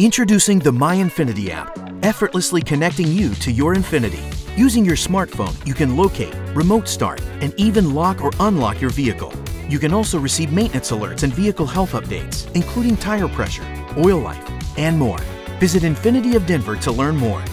Introducing the My Infiniti app, effortlessly connecting you to your Infiniti. Using your smartphone, you can locate, remote start, and even lock or unlock your vehicle. You can also receive maintenance alerts and vehicle health updates, including tire pressure, oil life, and more. Visit Infiniti of Denver to learn more.